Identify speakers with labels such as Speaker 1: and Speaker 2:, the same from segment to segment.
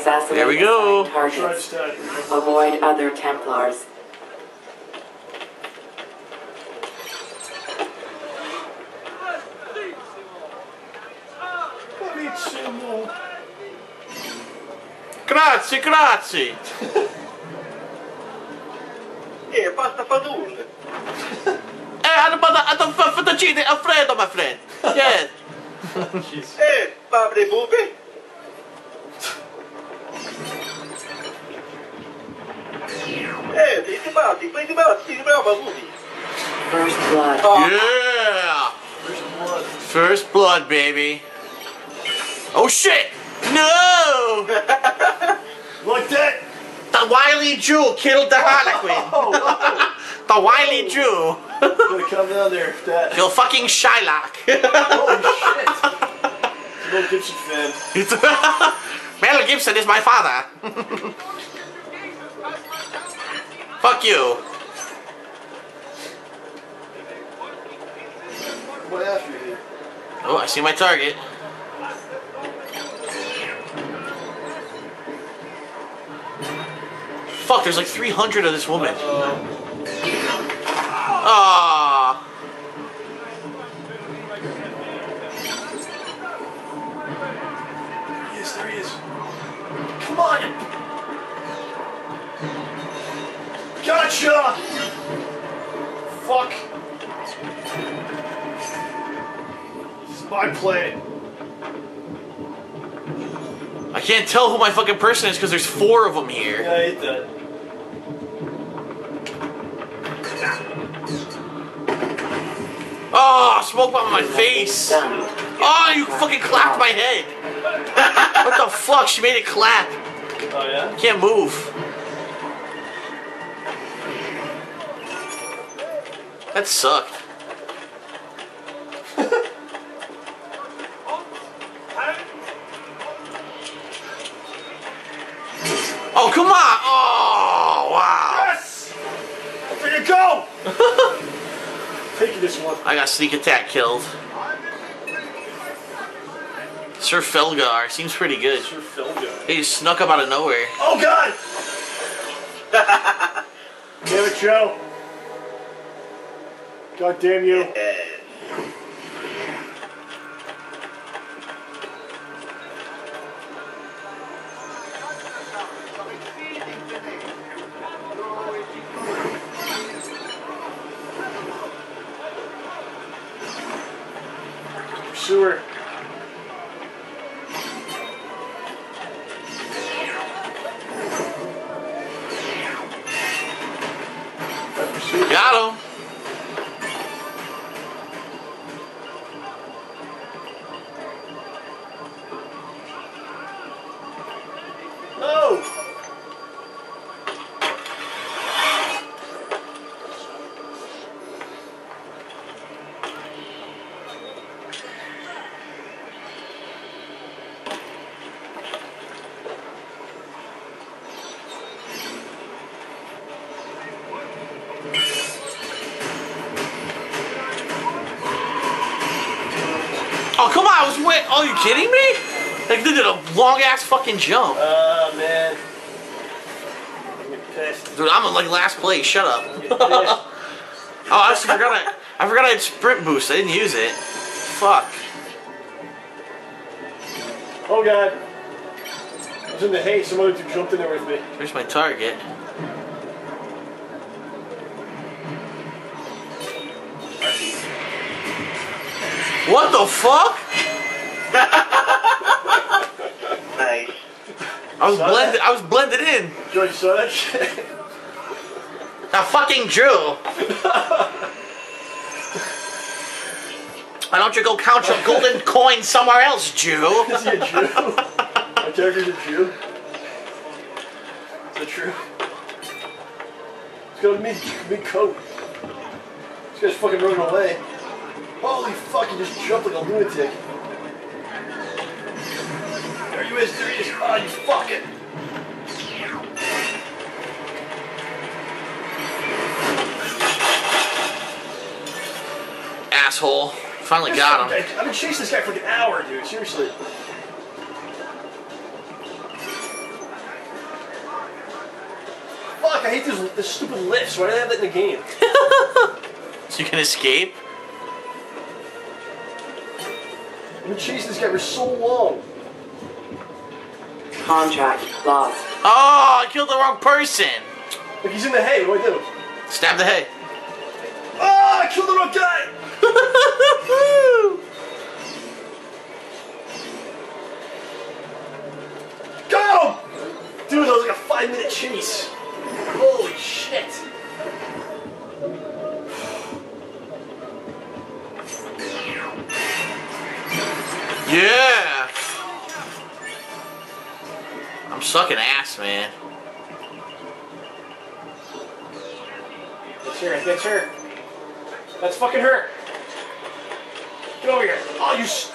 Speaker 1: Assassinate
Speaker 2: There we go.
Speaker 1: Targets. Avoid other Templars.
Speaker 3: Bravissimo.
Speaker 2: Grazie, grazie.
Speaker 4: Eh, pasta fazool.
Speaker 2: Eh, ano ba na? Ano ba fettuccine Alfredo, my friend? Yes.
Speaker 3: Jeez.
Speaker 4: Eh, Pablo Bube. Dei debatti, quei debatti, brava Rudy.
Speaker 1: First blood.
Speaker 4: Oh,
Speaker 2: Yeah.
Speaker 3: First blood.
Speaker 2: First blood, baby. Oh shit! No!
Speaker 3: Like that.
Speaker 2: The wily Jew killed the Harlequin.
Speaker 3: Oh, oh.
Speaker 2: The wily oh. Jew.
Speaker 3: Gonna come down there that.
Speaker 2: You're fucking Shylock.
Speaker 3: Holy shit. Mel Gibson fan.
Speaker 2: Mel Gibson is my father. Fuck you.
Speaker 3: What after you?
Speaker 2: Oh, I see my target. Fuck, there's like 300 of this woman. Ah.
Speaker 3: Yes, Gotcha. Fuck. This is my planet.
Speaker 2: I can't tell who my fucking person is because there's four of them here.
Speaker 3: Yeah, I hate that.
Speaker 2: Oh, smoke bomb on my face. Oh, you fucking clapped my head. What the fuck? She made it clap.
Speaker 3: Oh yeah.
Speaker 2: Can't move. That sucked. oh, come on! Oh, wow.
Speaker 3: Yes. There you go. Taking this one.
Speaker 2: I got sneak attack killed. Sir Felgar seems pretty good.
Speaker 3: Phil good.
Speaker 2: He snuck up out of nowhere.
Speaker 3: Oh God! Give it, Joe. God damn you.
Speaker 4: eh,
Speaker 2: Oh, come on. I was wait. Oh, you kidding me? Like, they did a long ass fucking jump.
Speaker 3: Ah, man.
Speaker 2: Dude, I'm in like last place. Shut up. Oh. I forgot I, I forgot I had sprint boost. I didn't use it. Fuck.
Speaker 3: Oh God. I was in the hay. Someone jumped in there with me.
Speaker 2: There's my target. What the fuck?
Speaker 4: nice.
Speaker 2: I was
Speaker 3: Saw
Speaker 2: blended.
Speaker 3: that?
Speaker 2: I was blended in.
Speaker 3: George, you saw that shit?
Speaker 2: That fucking Jew. Why don't you go count your golden coins somewhere else, Jew?
Speaker 3: Is he a Jew? My character's a Jew? Is that true? He's got a mid, mid coat. This guy's fucking running away. Holy fuck, he just jumped like a lunatic. There he is, there he is. Ah, you fucking.
Speaker 2: Asshole. Finally got him.
Speaker 3: I've been chasing this guy for like an hour, dude. Seriously. Fuck, I hate this, this stupid lifts. Why do they have that in the game?
Speaker 2: So you can escape?
Speaker 3: I've been chasing this guy for so long.
Speaker 1: Contract lost.
Speaker 2: Oh, I killed the wrong person.
Speaker 3: Like, he's in the hay. What do I do?
Speaker 2: Stab the hay.
Speaker 3: Ah, I killed the wrong guy! Got him! Dude, that was like a five minute chase. Holy shit.
Speaker 2: Yeah. I'm sucking ass, man.
Speaker 3: That's her, that's her. That's fucking her. Get over here. Oh, you. s-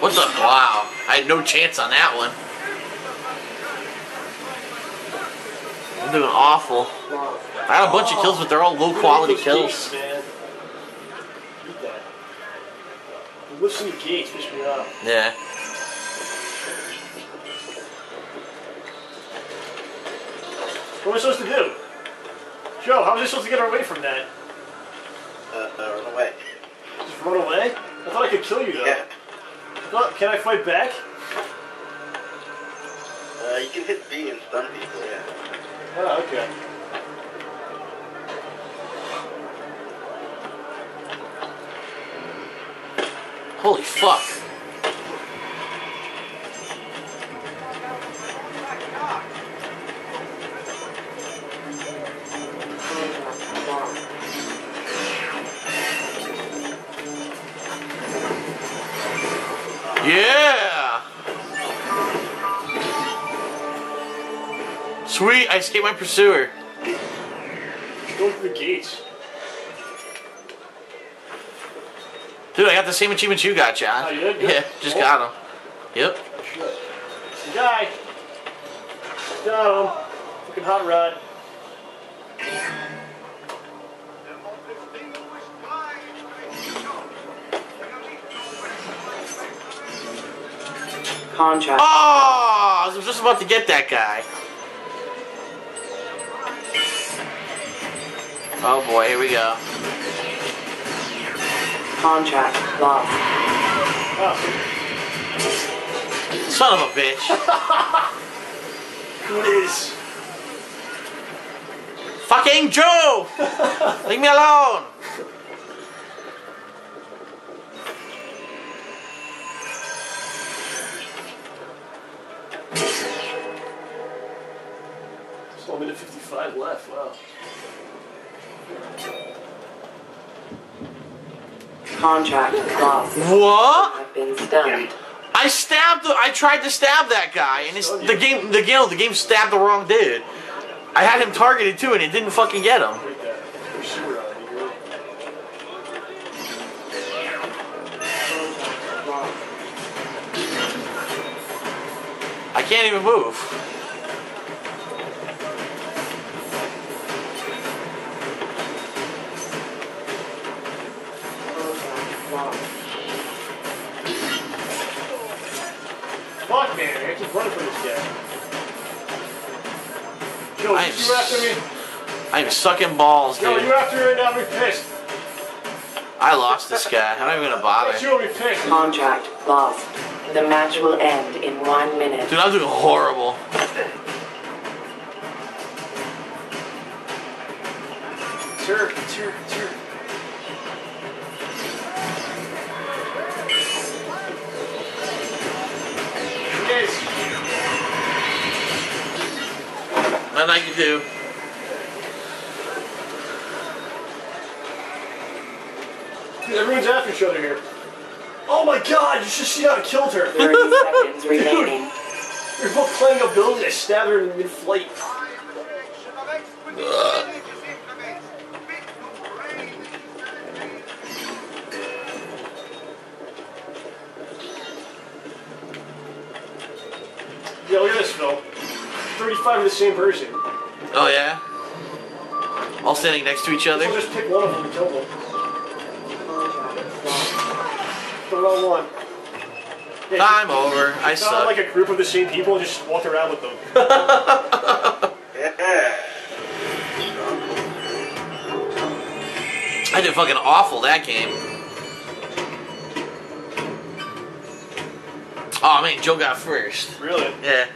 Speaker 2: What the? Wow. I had no chance on that one. I'm doing awful. I got a bunch of kills, but they're all low quality kills.
Speaker 3: gates, man. Eat that. The lifts in the gates piss me off.
Speaker 2: Yeah.
Speaker 3: What am I supposed to do? Joe, how was I supposed to get away from that?
Speaker 4: Uh, uh, run away.
Speaker 3: Just run away? I thought I could kill you though.
Speaker 4: Yeah.
Speaker 3: I thought- can I fight back?
Speaker 4: Uh, you can hit B and stun people, yeah.
Speaker 3: Oh, okay.
Speaker 2: Holy fuck. Yeah. Sweet, I escaped my pursuer.
Speaker 3: Go through the gates.
Speaker 2: Dude, I got the same achievements you got, John.
Speaker 3: Oh, you did? Good.
Speaker 2: Yeah, just
Speaker 3: Cool.
Speaker 2: got them. Yep.
Speaker 3: Shit. It's guy. Got him. Fucking hot rod.
Speaker 1: Contract
Speaker 2: Oh, I was just about to get that guy. Oh boy, here we go.
Speaker 1: Contract lost.
Speaker 3: Oh,
Speaker 2: Son of a bitch.
Speaker 3: who it is?
Speaker 2: Fucking Joe! Leave me alone!
Speaker 3: There's only minute 55 left. Wow.
Speaker 1: Contract lost.
Speaker 2: What?
Speaker 1: I've been stunned.
Speaker 2: I stabbed the, I tried to stab that guy and it's, the game the game the game stabbed the wrong dude. I had him targeted too and it didn't fucking get him.
Speaker 3: Break that. Pursuer on me, really.
Speaker 1: Contract lost.
Speaker 2: I can't even move.
Speaker 3: Joe,
Speaker 2: I'm
Speaker 3: you after me?
Speaker 2: I'm sucking balls,
Speaker 3: Joe, you
Speaker 2: dude.
Speaker 3: after me right now? Be pissed.
Speaker 2: I lost this guy. I'm not even gonna bother.
Speaker 3: Yes, you'll be pissed.
Speaker 1: Contract lost. The match will end in one minute.
Speaker 2: Dude, I'm doing horrible.
Speaker 3: It's her.
Speaker 2: Nothing I can do.
Speaker 3: Dude, everyone's after each other here. Oh my god, you should see how I killed her.
Speaker 1: 30 seconds remaining.
Speaker 3: We're both climbing a building. I stabbed her in mid-flight. Yeah, look at this, Phil. 35 of the same person.
Speaker 2: Oh yeah? All standing next to each other?
Speaker 3: We'll just pick one of them and kill them. Throw one. Yeah,
Speaker 2: I'm over. I
Speaker 3: suck. Not like a group of the same people and just walk around with them. yeah.
Speaker 2: I did fucking awful that game. Oh man, Joe got first.
Speaker 3: Really?
Speaker 2: Yeah.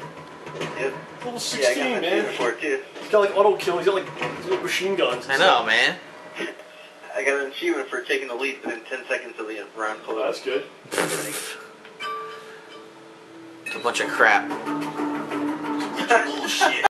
Speaker 4: Yep.
Speaker 3: Level
Speaker 4: Yeah, I
Speaker 3: 16,
Speaker 4: my
Speaker 3: man.
Speaker 4: man. for it too.
Speaker 3: He's got like auto kill. He's got like little machine guns.
Speaker 2: I know, man.
Speaker 4: I got an achievement for taking the lead within 10 seconds of the round
Speaker 3: Oh, that's good.
Speaker 2: It's a bunch of crap. Bullshit.